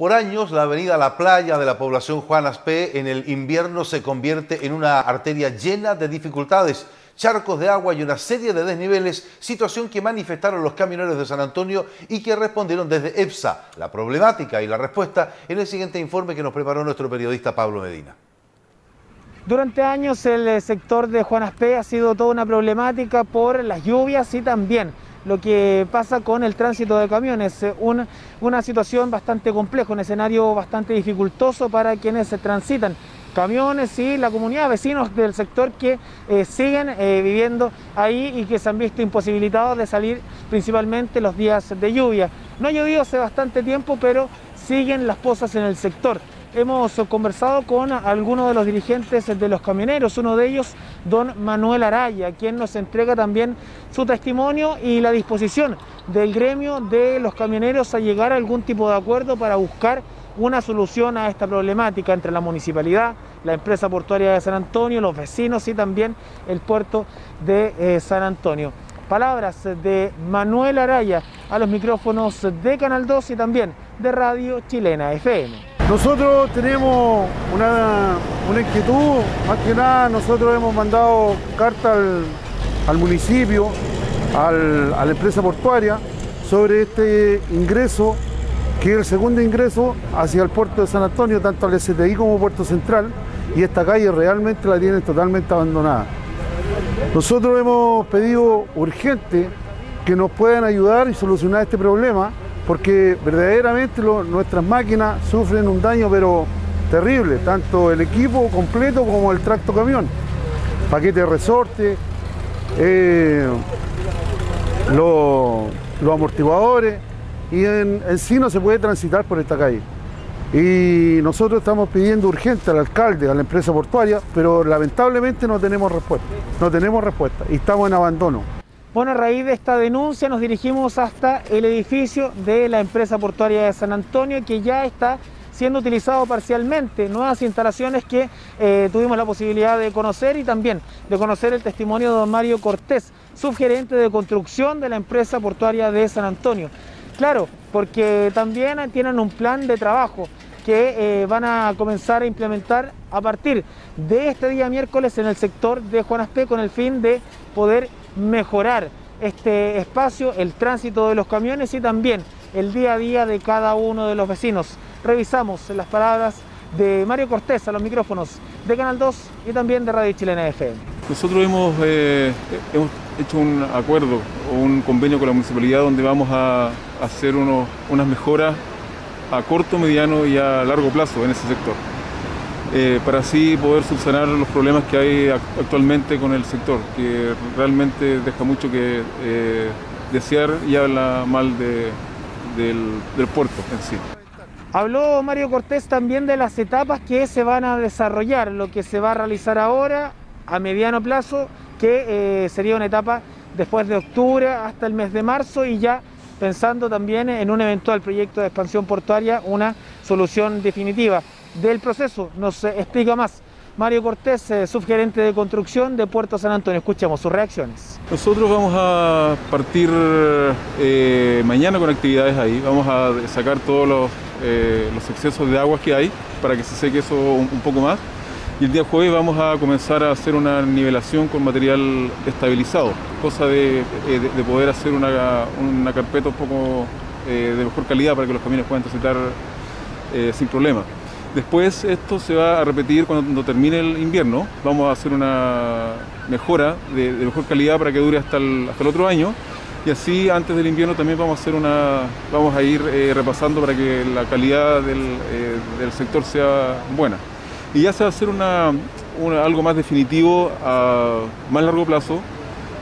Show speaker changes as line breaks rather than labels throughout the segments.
Por años, la avenida La Playa de la población Juan Aspé en el invierno se convierte en una arteria llena de dificultades, charcos de agua y una serie de desniveles, situación que manifestaron los camioneros de San Antonio y que respondieron desde EPSA. La problemática y la respuesta en el siguiente informe que nos preparó nuestro periodista Pablo Medina.
Durante años el sector de Juan Aspé ha sido toda una problemática por las lluvias y también lo que pasa con el tránsito de camiones, eh, una, situación bastante compleja, un escenario bastante dificultoso para quienes se transitan. Camiones y la comunidad, vecinos del sector que eh, siguen eh, viviendo ahí y que se han visto imposibilitados de salir principalmente los días de lluvia. No ha llovido hace bastante tiempo, pero siguen las pozas en el sector hemos conversado con algunos de los dirigentes de los camioneros, uno de ellos, don Manuel Araya, quien nos entrega también su testimonio y la disposición del gremio de los camioneros a llegar a algún tipo de acuerdo para buscar una solución a esta problemática entre la municipalidad, la empresa portuaria de San Antonio, los vecinos y también el puerto de eh, San Antonio. Palabras de Manuel Araya a los micrófonos de Canal 2 y también de Radio Chilena FM.
Nosotros tenemos una, inquietud, más que nada nosotros hemos mandado carta al, municipio, a la empresa portuaria, sobre este ingreso, que es el segundo ingreso hacia el puerto de San Antonio, tanto al STI como Puerto Central, y esta calle realmente la tienen totalmente abandonada. Nosotros hemos pedido urgente que nos puedan ayudar y solucionar este problema, porque verdaderamente nuestras máquinas sufren un daño pero terrible, tanto el equipo completo como el tracto camión, paquete de resorte, eh, los amortiguadores y en, en sí no se puede transitar por esta calle. Y nosotros estamos pidiendo urgente al alcalde, a la empresa portuaria, pero lamentablemente no tenemos respuesta. No tenemos respuesta y estamos en abandono.
Bueno, a raíz de esta denuncia nos dirigimos hasta el edificio de la empresa portuaria de San Antonio que ya está siendo utilizado parcialmente, nuevas instalaciones que eh, tuvimos la posibilidad de conocer y también de conocer el testimonio de don Mario Cortés, subgerente de construcción de la empresa portuaria de San Antonio. Claro, porque también tienen un plan de trabajo que eh, van a comenzar a implementar a partir de este día miércoles en el sector de Juanaspe con el fin de poder mejorar este espacio, el tránsito de los camiones y también el día a día de cada uno de los vecinos. Revisamos las palabras de Mario Cortés a los micrófonos de Canal 2 y también de Radio Chilena FM.
Nosotros hemos, eh, hemos hecho un acuerdo o un convenio con la municipalidad donde vamos a hacer unas mejoras a corto, mediano y a largo plazo en ese sector. Eh, para así poder subsanar los problemas que hay actualmente con el sector, que realmente deja mucho que eh, desear y habla mal del, puerto en sí.
Habló Mario Cortés también de las etapas que se van a desarrollar, lo que se va a realizar ahora a mediano plazo, que eh, sería una etapa después de octubre hasta el mes de marzo y ya pensando también en un eventual proyecto de expansión portuaria, una solución definitiva del proceso. Nos eh, explica más Mario Cortés, eh, subgerente de construcción de Puerto San Antonio. Escuchemos sus reacciones.
Nosotros vamos a partir eh, mañana con actividades ahí. Vamos a sacar todos los, excesos de agua que hay para que se seque eso un, poco más. Y el día jueves vamos a comenzar a hacer una nivelación con material estabilizado, cosa de, poder hacer una, una, carpeta un poco de mejor calidad para que los camiones puedan transitar sin problema. Después esto se va a repetir cuando termine el invierno. Vamos a hacer una mejora de, mejor calidad para que dure hasta el, hasta el otro año. Y así antes del invierno también vamos a hacer una, vamos a ir eh, repasando para que la calidad eh, del, sector sea buena. Y ya se va a hacer una, algo más definitivo a más largo plazo,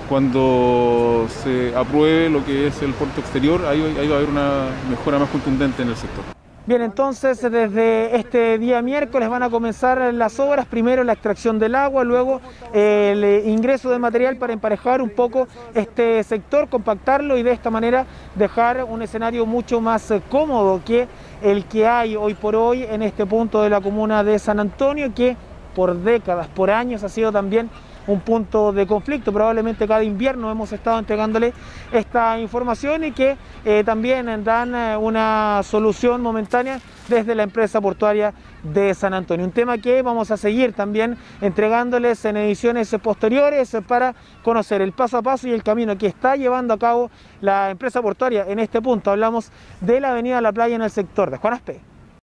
cuando se apruebe lo que es el puerto exterior, ahí, ahí va a haber una mejora más contundente en el sector.
Bien, entonces desde este día miércoles van a comenzar las obras, primero la extracción del agua, luego el ingreso de material para emparejar un poco este sector, compactarlo y de esta manera dejar un escenario mucho más cómodo que el que hay hoy por hoy en este punto de la comuna de San Antonio, que por décadas, por años ha sido también un punto de conflicto. Probablemente cada invierno hemos estado entregándole esta información y que eh, también dan eh, una solución momentánea desde la empresa portuaria de San Antonio. Un tema que vamos a seguir también entregándoles en ediciones posteriores para conocer el paso a paso y el camino que está llevando a cabo la empresa portuaria en este punto. Hablamos de la avenida La Playa en el sector de Juan Aspe.